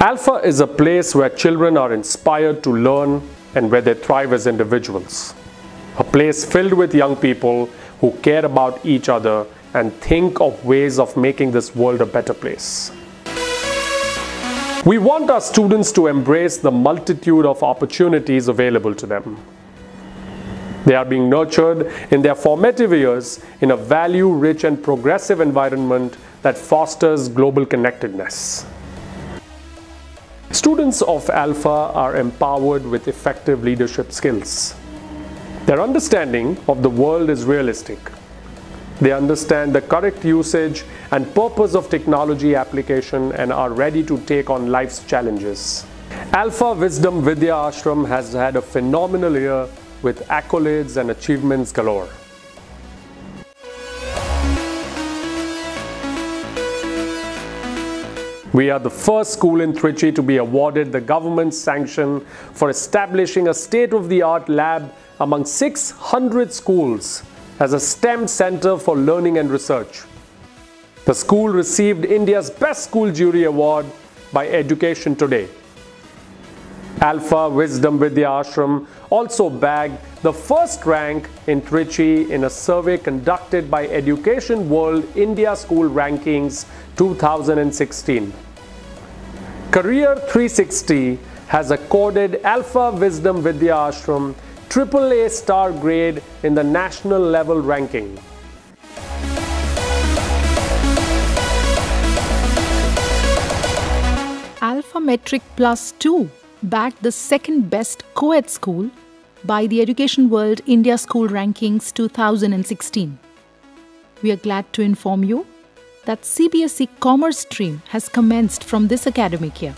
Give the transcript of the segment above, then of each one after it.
Alpha is a place where children are inspired to learn and where they thrive as individuals. A place filled with young people who care about each other and think of ways of making this world a better place. We want our students to embrace the multitude of opportunities available to them. They are being nurtured in their formative years in a value rich and progressive environment that fosters global connectedness. Students of Alpha are empowered with effective leadership skills. Their understanding of the world is realistic. They understand the correct usage and purpose of technology application and are ready to take on life's challenges. Alpha Wisdom Vidyashram has had a phenomenal year with accolades and achievements galore. We are the first school in Trichy to be awarded the government sanction for establishing a state-of-the-art lab among 600 schools as a STEM center for learning and research. The school received India's Best School Jury Award by Education Today. Alpha Wisdom Vidyashram also bagged the first rank in Trichy in a survey conducted by Education World India School Rankings 2016. Career 360 has accorded Alpha Wisdom Vidyashram AAA star grade in the national level ranking. Alpha Matric Plus 2 backed the second best co-ed school by the Education World India School Rankings 2016. We are glad to inform you that CBSE Commerce stream has commenced from this academic year.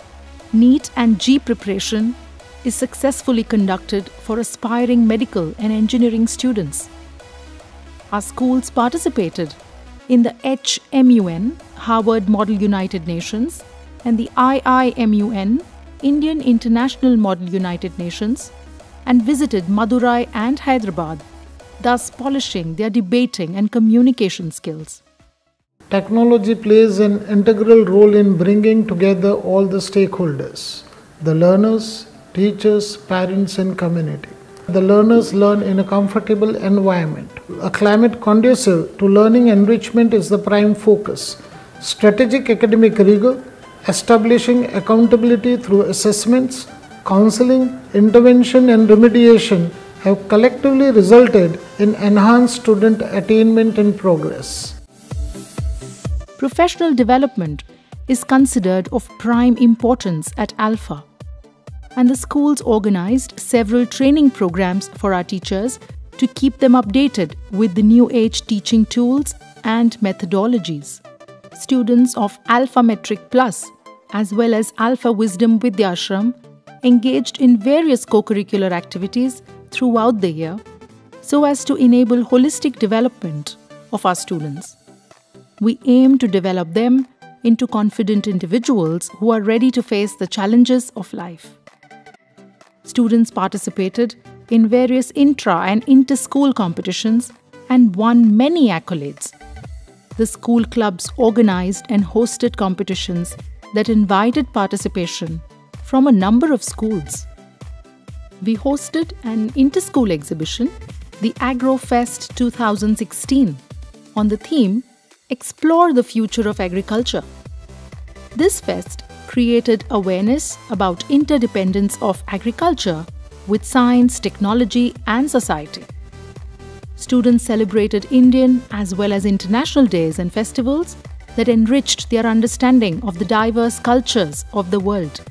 NEET and JEE preparation is successfully conducted for aspiring medical and engineering students. Our schools participated in the HMUN, Harvard Model United Nations, and the IIMUN, Indian International Model United Nations, and visited Madurai and Hyderabad, thus polishing their debating and communication skills. Technology plays an integral role in bringing together all the stakeholders the learners, teachers, parents, and community. The learners learn in a comfortable environment. A climate conducive to learning enrichment is the prime focus. Strategic academic rigor, establishing accountability through assessments, counseling, intervention, and remediation have collectively resulted in enhanced student attainment and progress. Professional development is considered of prime importance at Alpha, and the schools organized several training programs for our teachers to keep them updated with the new age teaching tools and methodologies. Students of Alpha Matric Plus as well as Alpha Wisdom Vidyashram engaged in various co curricular activities throughout the year so as to enable holistic development of our students we aim to develop them into confident individuals who are ready to face the challenges of life. Students participated in various intra and inter school competitions and won many accolades. The school clubs organized and hosted competitions that invited participation from a number of schools. We hosted an inter school exhibition, the AgroFest 2016, on the theme explore the future of agriculture. This fest created awareness about interdependence of agriculture with science, technology, and society. Students celebrated Indian as well as international days and festivals that enriched their understanding of the diverse cultures of the world.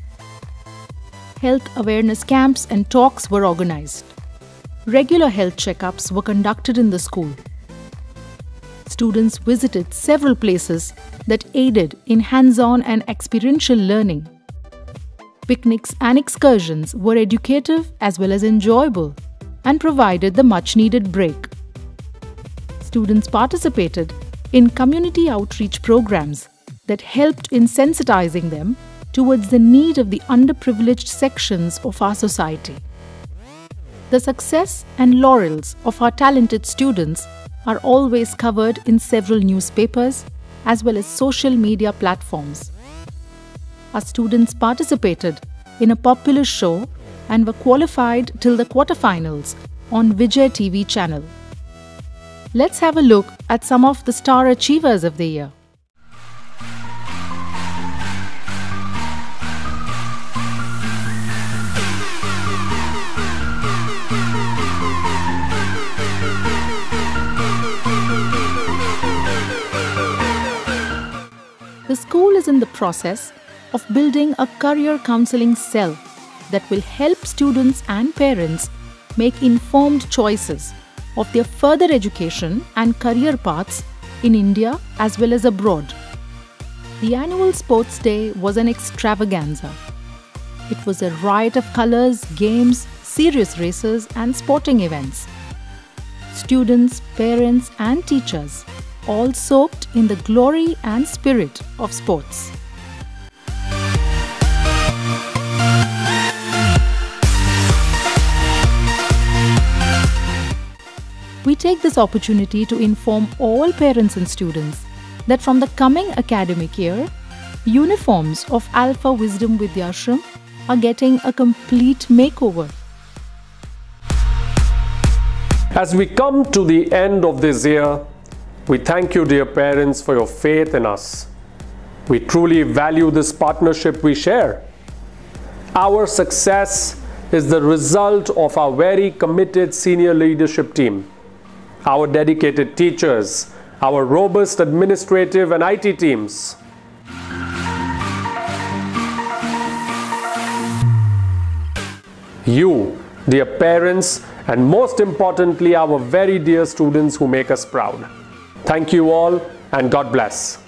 Health awareness camps and talks were organized. Regular health checkups were conducted in the school students visited several places that aided in hands on and experiential learning. Picnics and excursions were educative as well as enjoyable and provided the much needed break. Students participated in community outreach programs that helped in sensitizing them towards the need of the underprivileged sections of our society. The success and laurels of our talented students are always covered in several newspapers as well as social media platforms. our students participated in a popular show and were qualified till the quarterfinals on Vijay TV channel. Let's have a look at some of the star achievers of the year. The school is in the process of building a career counseling cell that will help students and parents make informed choices of their further education and career paths in India as well as abroad. The annual Sports Day was an extravaganza. It was a riot of colors, games, serious races, and sporting events. Students, parents, and teachers all soaked in the glory and spirit of sports. We take this opportunity to inform all parents and students that from the coming academic year, uniforms of Alpha Wisdom Vidyashram are getting a complete makeover. As we come to the end of this year, we thank you, dear parents, for your faith in us. We truly value this partnership we share. Our success is the result of our very committed senior leadership team, our dedicated teachers, our robust administrative and IT teams. You, dear parents, and most importantly, our very dear students who make us proud. Thank you all and God bless.